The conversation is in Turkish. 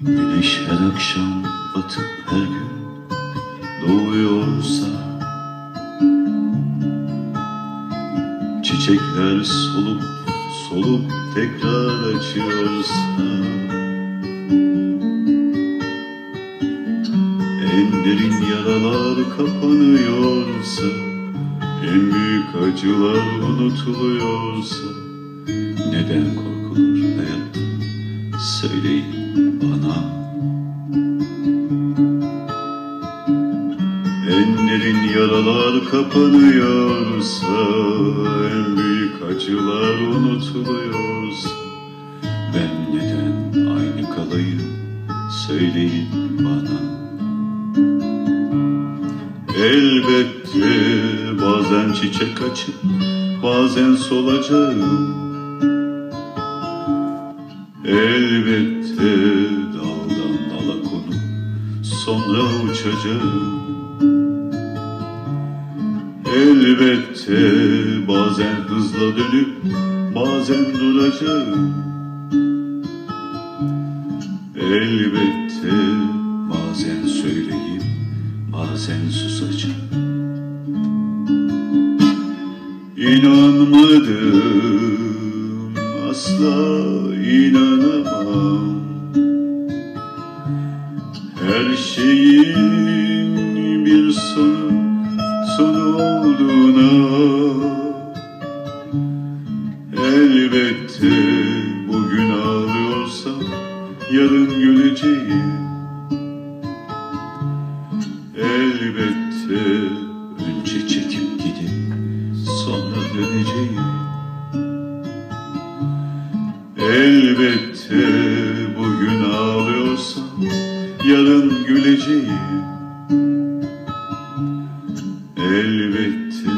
Güneş her akşam batıp her gün doğuyorsa Çiçekler solup solup tekrar açıyorsa En derin yaralar kapanıyorsa En büyük acılar unutuluyorsa Neden korkulur hayat söyleyin bana. En yaralar kapanıyorsa En büyük acılar unutuluyorsa. Ben neden aynı kalayım söyleyin bana. Elbette bazen çiçek açıp bazen solacağım Elbette daldan dala konup sonra uçacağım. Elbette bazen hızla dönüp bazen duracağım. Elbette bazen söyleyip bazen susacağım. İnanmadım asla inanamam. Her şeyin bir sonu sonu olduğuna Elbette bugün ağlıyorsam yarın güleceğim. Elbette önce çekip gidip sonra döneceğim Elbette bugün ağlıyorsam yarın güleceğim. Elbette